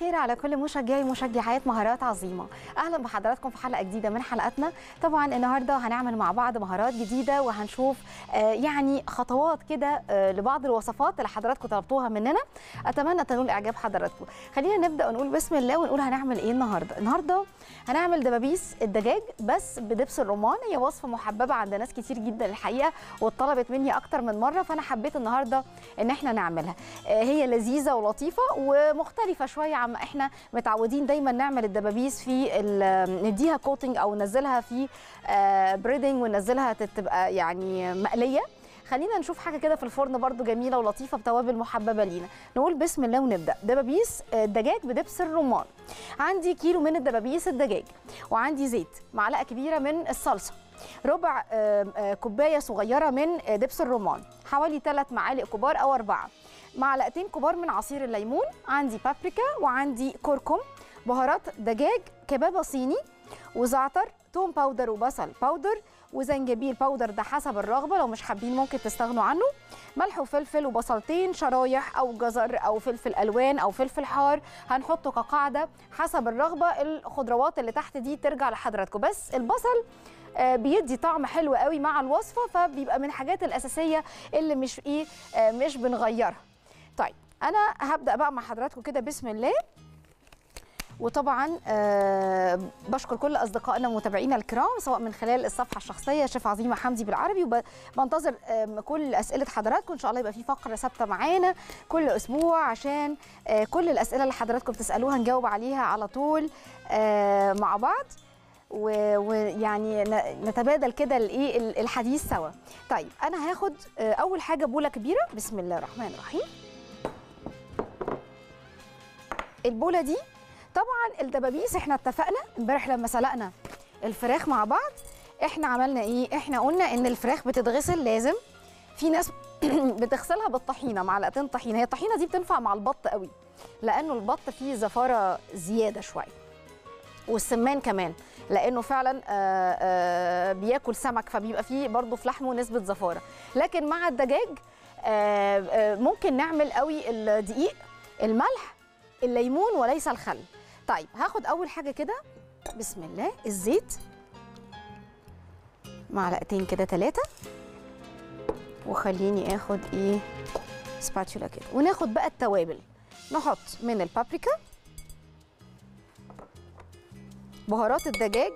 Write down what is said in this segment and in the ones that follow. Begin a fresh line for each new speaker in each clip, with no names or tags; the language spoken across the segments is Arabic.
الخير على كل مشجعي ومشجعات مهارات عظيمة. أهلا بحضراتكم في حلقة جديدة من حلقاتنا. طبعا النهارده هنعمل مع بعض مهارات جديدة وهنشوف آه، يعني خطوات كده آه، لبعض الوصفات اللي حضراتكم طلبتوها مننا. أتمنى تنول اعجاب حضراتكم. خلينا نبدأ ونقول بسم الله ونقول هنعمل إيه النهارده. النهارده هنعمل دبابيس الدجاج بس بدبس الرمان. هي وصفة محببة عند ناس كتير جدا الحقيقة واتطلبت مني أكتر من مرة فأنا حبيت النهارده إن إحنا نعملها. آه، هي لذيذة ولطيفة ومختلفة شوية عما إحنا متعودين دايما نعمل الدبابيس في نديها coating أو ننزلها في breading وننزلها تبقى يعني مقلية. خلينا نشوف حاجة كده في الفرن برضو جميلة ولطيفة بتوابل محببة لينا. نقول بسم الله ونبدأ. دبابيس آه، دجاج بدبس الرمان. عندي كيلو من الدبابيس الدجاج وعندي زيت معلقة كبيرة من الصلصة. ربع آه، آه، كوباية صغيرة من آه، دبس الرمان. حوالي 3 معالق كبار أو أربعة. معلقتين كبار من عصير الليمون عندي بابريكا وعندي كركم بهارات دجاج كبابة صيني وزعتر توم powder وبصل powder وزنجبيل powder ده حسب الرغبة لو مش حابين ممكن تستغنوا عنه. ملح وفلفل وبصلتين شرايح أو جزر أو فلفل ألوان أو فلفل حار هنحطه كقاعدة حسب الرغبة. الخضروات اللي تحت دي ترجع لحضراتكم. بس البصل آه، بيدي طعم حلو قوي مع الوصفة فبيبقى من الحاجات الأساسية اللي مش إيه آه، مش بنغيرها. طيب أنا هبدأ بقى مع حضراتكم كده بسم الله. وطبعا آه بشكر كل أصدقائنا ومتابعينا الكرام سواء من خلال الصفحة الشخصية شيف عظيمة حمدي بالعربي وبنتظر كل أسئلة حضراتكم. إن شاء الله يبقى في فقرة ثابتة معانا كل أسبوع عشان آه كل الأسئلة اللي حضراتكم بتسألوها نجاوب عليها على طول آه مع بعض. ويعني نتبادل كده الإيه ال- الحديث سوا. طيب أنا هاخد أول حاجة بولة كبيرة. بسم الله الرحمن الرحيم. البولة دي طبعا الدبابيس إحنا اتفقنا امبارح لما سلقنا الفراخ مع بعض إحنا عملنا إيه؟ إحنا قلنا إن الفراخ بتتغسل لازم في ناس بتغسلها بالطحينة معلقتين طحينة هي الطحينة دي بتنفع مع البط قوي لأنه البط فيه زفارة زيادة شوية والسمان كمان لأنه فعلا آه، آه، بياكل سمك فبيبقى فيه برضه في لحمه نسبة زفارة. لكن مع الدجاج آه، آه، ممكن نعمل قوي الدقيق الملح الليمون وليس الخل. طيب هاخد أول حاجة كده بسم الله الزيت معلقتين كده ثلاثة وخليني آخد إيه سباتولا كده. وناخد بقى التوابل. نحط من البابريكا بهارات الدجاج.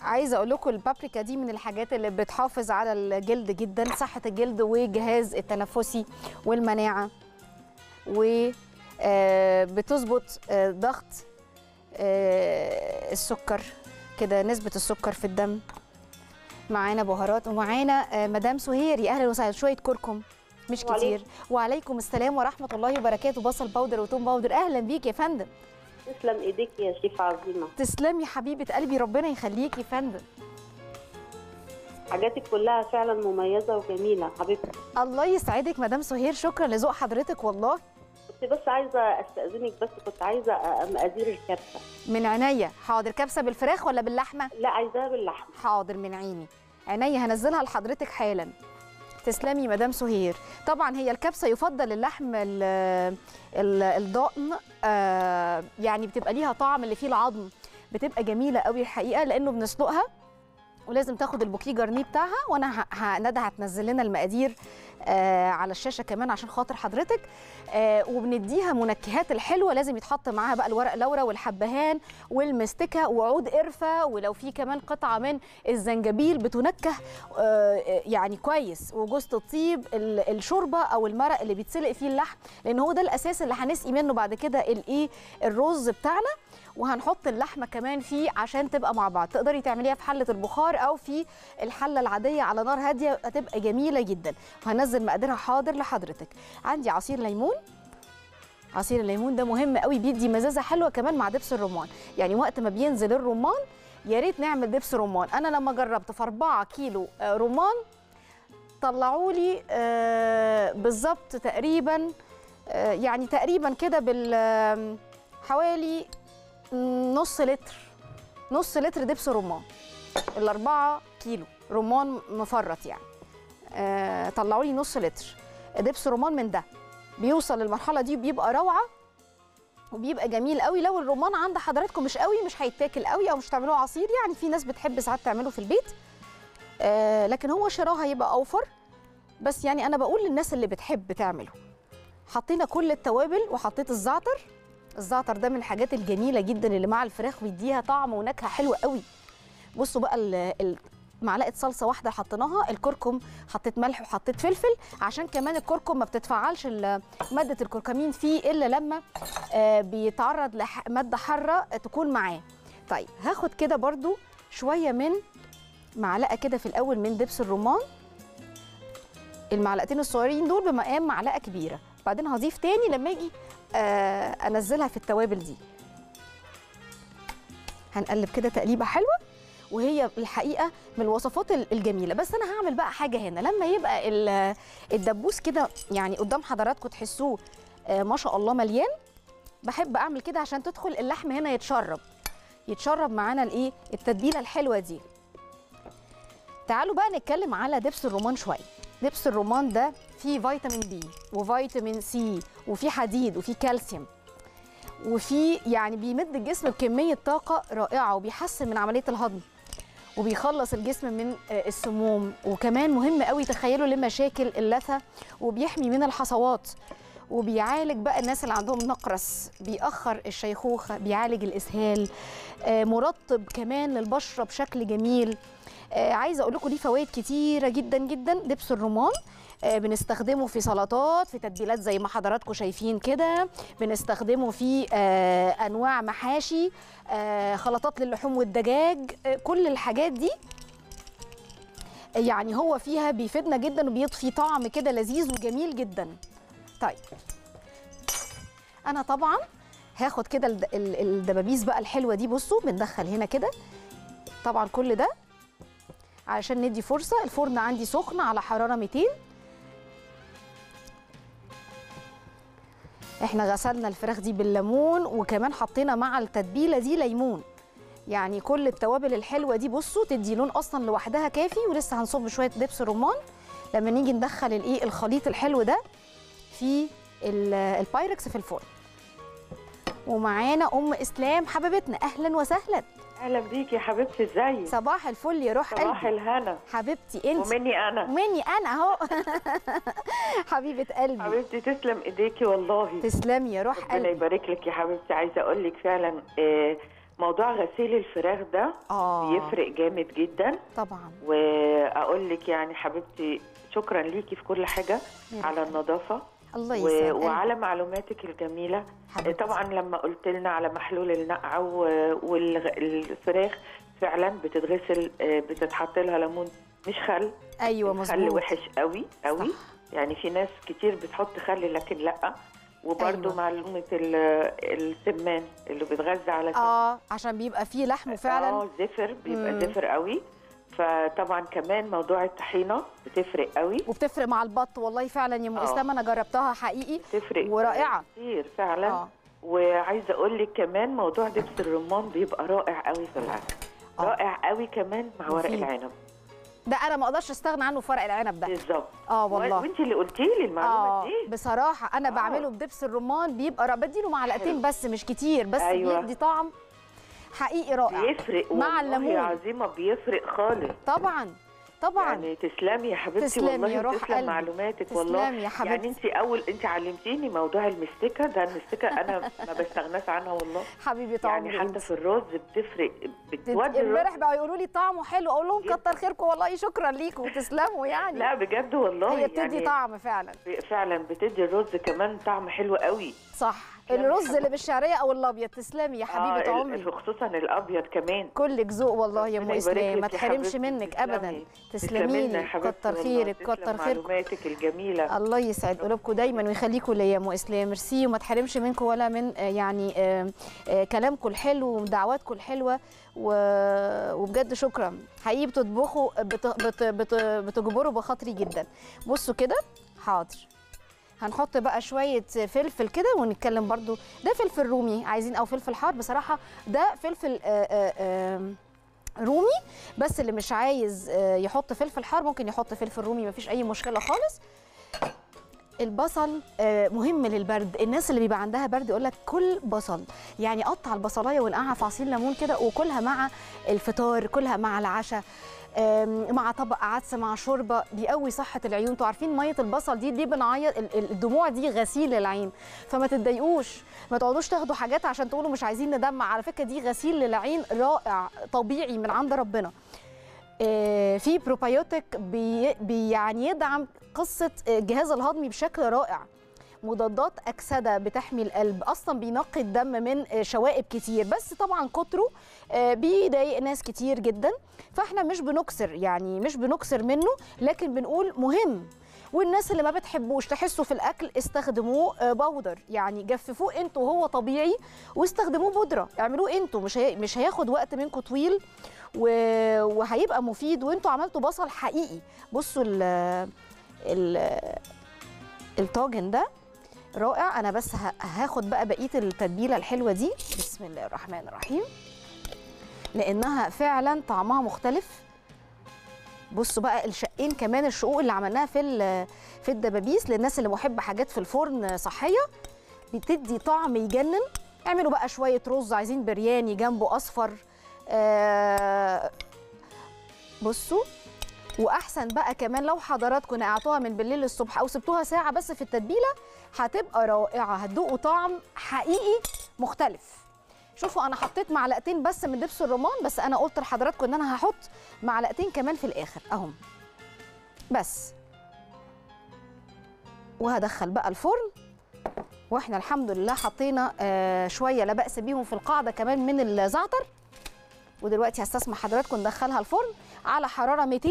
عايزة أقول لكم البابريكا دي من الحاجات اللي بتحافظ على الجلد جدا صحة الجلد والجهاز التنفسي والمناعة و بتظبط آه، ضغط آه، السكر كده نسبة السكر في الدم. معانا بهارات ومعانا آه، مدام سهيري أهلا وسهلا. شوية كركم مش كتير.
وعليكم.
وعليكم السلام ورحمة الله وبركاته. بصل powder وتوم powder أهلا بيك يا فندم.
تسلم إيديك يا شيف عظيمة.
تسلمي حبيبة قلبي. ربنا يخليكي يا فندم.
حاجاتك كلها فعلا مميزة وجميلة. حبيبتي.
الله يسعدك مدام سهير. شكرا لذوق حضرتك والله.
كنت بس عايزة أستأذنك بس كنت عايزة مقادير الكبسة.
من عينيا. حاضر. كبسة بالفراخ ولا باللحمة؟
لا عايزاها باللحمة.
حاضر. من عيني. عينيا. هنزلها لحضرتك حالا. تسلمي مدام سهير. طبعا هي الكبسة يفضل اللحم ال- ال- الضأن آه، يعني بتبقى ليها طعم اللي فيه العظم. بتبقى جميلة قوي الحقيقة لأنه بنسلقها ولازم تاخد البوكيه جرنيه بتاعها وأنا ندى هتنزل لنا المقادير. على الشاشة كمان عشان خاطر حضرتك. آه وبنديها منكهات الحلوة لازم يتحط معاها بقى الورق لورا والحبهان والمستكة وعود قرفة ولو في كمان قطعة من الزنجبيل بتنكه آه يعني كويس. وجوز الطيب ال- الشوربة أو المرق اللي بيتسلق فيه اللحم لأن هو ده الأساس اللي هنسقي منه بعد كده الإيه الرز بتاعنا. وهنحط اللحمة كمان فيه عشان تبقى مع بعض. تقدري تعمليها في حلة البخار أو في الحلة العادية على نار هادية هتبقى جميلة جدا. وهنزل مقاديرها حاضر لحضرتك. عندي عصير ليمون. عصير الليمون ده مهم قوي بيدي مزازة حلوة كمان مع دبس الرمان. يعني وقت ما بينزل الرمان يا ريت نعمل دبس رمان. أنا لما جربت في 4 كيلو آه، رمان طلعوا لي آه، بالظبط تقريبا آه، يعني تقريبا كده بال حوالي نص لتر. نص لتر دبس رمان. الأربعة كيلو رمان مفرط يعني. آه طلعوا لي نص لتر. دبس رمان من ده. بيوصل للمرحلة دي وبيبقى روعة وبيبقى جميل قوي. لو الرمان عند حضراتكم مش قوي مش هيتاكل قوي أو مش تعملوه عصير يعني في ناس بتحب ساعات تعمله في البيت. آه لكن هو شراه هيبقى أوفر. بس يعني أنا بقول للناس اللي بتحب تعمله. حطينا كل التوابل وحطيت الزعتر. الزعتر ده من الحاجات الجميلة جدا اللي مع الفراخ بيديها طعم ونكهة حلوة قوي. بصوا بقى معلقة صلصة واحدة حطيناها الكركم حطيت ملح وحطيت فلفل عشان كمان الكركم ما بتتفعلش مادة الكركمين فيه إلا لما آه، بيتعرض لماده حارة تكون معاه. طيب هاخد كده برضو شوية من معلقة كده في الأول من دبس الرمان. المعلقتين الصغيرين دول بمقام معلقة كبيرة. بعدين هضيف تاني لما أجي آه، انزلها في التوابل دي. هنقلب كده تقليبة حلوة وهي الحقيقة من الوصفات ال- الجميلة. بس أنا هعمل بقى حاجة هنا. لما يبقى ال- الدبوس كده يعني قدام حضراتكم تحسوه آه، ما شاء الله مليان بحب أعمل كده عشان تدخل اللحم هنا يتشرب. يتشرب معانا الإيه؟ التتبيلة الحلوة دي. تعالوا بقى نتكلم على دبس الرمان شوية. دبس الرمان ده فيه فيتامين بي وفيتامين سي وفيه حديد وفيه كالسيوم. وفي يعني بيمد الجسم بكمية طاقة رائعة وبيحسن من عملية الهضم وبيخلص الجسم من آه، السموم. وكمان مهم قوي تخيلوا لمشاكل اللثة وبيحمي من الحصوات وبيعالج بقى الناس اللي عندهم نقرس. بيأخر الشيخوخة بيعالج الإسهال آه، مرطب كمان للبشرة بشكل جميل. آه، عايزة أقول لكم ليه فوائد كتيرة جدا جدا. دبس الرمان آه، بنستخدمه في سلطات في تتبيلات زي ما حضراتكم شايفين كده. بنستخدمه في آه، أنواع محاشي خلطات للحوم والدجاج كل الحاجات دي يعني هو فيها بيفيدنا جدا وبيضفي طعم كده لذيذ وجميل جدا. طيب أنا طبعا هاخد كده الد- ال- الدبابيس بقى الحلوة دي. بصوا بندخل هنا كده. طبعا كل ده علشان ندي فرصة. الفرن عندي سخن على حرارة 200 إحنا غسلنا الفراخ دي بالليمون وكمان حطينا مع التتبيلة دي ليمون. يعني كل التوابل الحلوة دي بصوا تدي لون أصلا لوحدها كافي ولسه هنصب شوية دبس رمان. لما نيجي ندخل الإيه الخليط الحلو ده في ال- البايركس في الفرن. ومعانا أم إسلام حبيبتنا أهلا وسهلا.
أهلا بيكي يا حبيبتي ازيك
صباح الفل يا روح
صباح
قلبي.
الهنا.
حبيبتي انت.
ومني أنا.
ومني أنا أهو. حبيبة قلبي.
حبيبتي تسلم إيديكي والله.
تسلمي يا روح
ربنا
قلبي.
يبارك لك يا حبيبتي. عايزة أقول لك فعلا آه، موضوع غسيل الفراخ ده
آه.
بيفرق جامد جدا.
طبعا.
وأقول لك يعني حبيبتي شكرا ليكي في كل
حاجة
على. النظافة.
الله يسعدك.
وعلى معلوماتك الجميلة.
حبيبتي.
طبعا لما قلت لنا على محلول النقع والفراخ فعلا بتتغسل آه، بتتحط لها ليمون مش خل. أيوه
مظبوط.
وحش قوي قوي.
صح.
يعني في ناس كتير بتحط خل لكن لأ. وبرده
أيوة.
معلومة ال- السمان اللي بيتغذى على
آه عشان بيبقى فيه لحم فعلا.
آه زفر بيبقى
مم.
زفر قوي. فطبعا كمان موضوع الطحينة بتفرق قوي
وبتفرق مع البط والله فعلا يا أم
آه.
اسلام أنا جربتها حقيقي
بتفرق
ورائعة.
كتير فعلا
آه
وعايزة أقول لك كمان موضوع دبس الرمان بيبقى رائع قوي في العسل
آه.
رائع قوي كمان مع ورق. العنب
ده أنا ما أقدرش أستغنى عنه في ورق العنب ده
بالظبط
آه والله
وأنت اللي قلتي لي المعلومة
آه
دي
بصراحة أنا
آه.
بعمله بدبس الرمان بيبقى بديله معلقتين. بس مش كتير بس
أيوة.
بيدي طعم حقيقي رائع
بيفرق
مع
والله
الليمون.
عظيمة بيفرق خالص
طبعا طبعا
يعني تسلمي يا حبيبتي
تسلمي
والله
يا روح
تسلم
قلبي.
معلوماتك
تسلمي
والله
يا حبيبتي.
يعني انت أول انت علمتيني موضوع المستكه ده المستكه أنا ما بستغناش عنها والله
حبيبه
يعني
عمري
حتى. في الرز بتفرق بتودي
امبارح بقى يقولوا لي طعمه حلو أقول لهم. كتر خيركم والله شكرا ليكم وتسلموا يعني
لا بجد والله
هي بتدي
يعني
طعم فعلا
فعلا بتدي الرز كمان طعم حلو قوي
صح
يعني
الرز
حبيبتي.
اللي بالشعرية أو الأبيض تسلمي يا حبيبة
ال-
عمري.
خصوصا الأبيض كمان.
كلك ذوق والله يا ام إسلام ما تحرمش منك. ابدا.
تسلمي
لي. كتر خيرك كتر خيرك.
معلوماتك الجميلة.
الله يسعد قلوبكم دايما ويخليكم ليا يا ام إسلام. ميرسي وما تحرمش منكم ولا من آه، يعني آه، آه، كلامكم الحلو ودعواتكم الحلوة. و- وبجد شكرا. حقيقي بتطبخوا بت... بت... بت... بتجبروا بخاطري جدا. بصوا كده حاضر. هنحط بقى شوية فلفل كده ونتكلم برضو. ده فلفل رومي عايزين أو فلفل حار. بصراحة ده فلفل آه، آه، رومي بس اللي مش عايز آه، يحط فلفل حار ممكن يحط فلفل رومي مفيش أي مشكلة خالص. البصل مهم للبرد. الناس اللي بيبقى عندها برد يقول لك كل بصل يعني قطع البصلاية ونقعها في عصير ليمون كده وكلها مع الفطار كلها مع العشاء. مع طبق عدس مع شوربة بيقوي صحة العيون. أنتوا عارفين مية البصل دي ليه بنعيط ال- ال- الدموع دي غسيل للعين فما تتضايقوش ما تقعدوش تاخدوا حاجات عشان تقولوا مش عايزين ندمع على فكرة دي غسيل للعين رائع طبيعي من عند ربنا. آه، في بروبايوتيك بي يعني يدعم قصة الجهاز الهضمي بشكل رائع. مضادات أكسدة بتحمي القلب. أصلا بينقي الدم من آه، شوائب كتير بس طبعا كتره آه، بيضايق ناس كتير جدا. فإحنا مش بنكسر يعني مش بنكسر منه لكن بنقول مهم. والناس اللي ما بتحبوش تحسوا في الأكل استخدموه آه، بودر يعني جففوه أنتوا وهو طبيعي واستخدموه بودرة. اعملوه أنتوا مش هي... مش هياخد وقت منكم طويل و... وهيبقى مفيد وأنتوا عملتوا بصل حقيقي. بصوا ال... ال... الطاجن ده رائع. أنا بس هاخد بقى بقية التتبيلة الحلوة دي. بسم الله الرحمن الرحيم. لأنها فعلا طعمها مختلف. بصوا بقى الشقين كمان الشقوق اللي عملناها في في الدبابيس للناس اللي محبه حاجات في الفرن صحية بتدي طعم يجنن. اعملوا بقى شوية رز عايزين برياني جنبه أصفر. آه بصوا. وأحسن بقى كمان لو حضراتكم نقعتوها من بالليل للصبح أو سبتوها ساعة بس في التتبيلة هتبقى رائعة هتدوقوا طعم حقيقي مختلف. شوفوا أنا حطيت معلقتين بس من دبس الرمان بس أنا قلت لحضراتكم إن أنا هحط معلقتين كمان في الآخر أهم. بس. وهدخل بقى الفرن وإحنا الحمد لله حطينا آه شوية لا بأس بيهم في القاعدة كمان من الزعتر. ودلوقتي هستسمح حضراتكم ندخلها الفرن على حرارة 200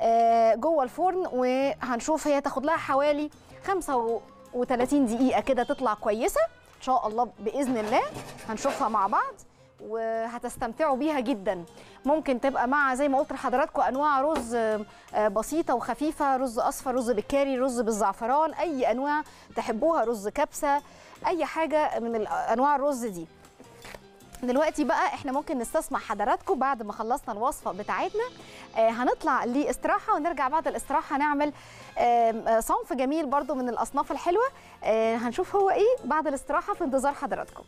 آه، جوه الفرن وهنشوف هي تاخد لها حوالي 35 دقيقة كده تطلع كويسة. إن شاء الله بإذن الله هنشوفها مع بعض وهتستمتعوا بيها جدا. ممكن تبقى مع زي ما قلت لحضراتكم أنواع رز آه، آه، بسيطة وخفيفة رز أصفر رز بالكاري رز بالزعفران أي أنواع تحبوها رز كبسة أي حاجة من أنواع الرز دي. دلوقتي بقى إحنا ممكن نستسمع حضراتكم بعد ما خلصنا الوصفة بتاعتنا. آه هنطلع لاستراحة ونرجع بعد الاستراحة نعمل آه صنف جميل برضو من الأصناف الحلوة. آه هنشوف هو إيه بعد الاستراحة في انتظار حضراتكم.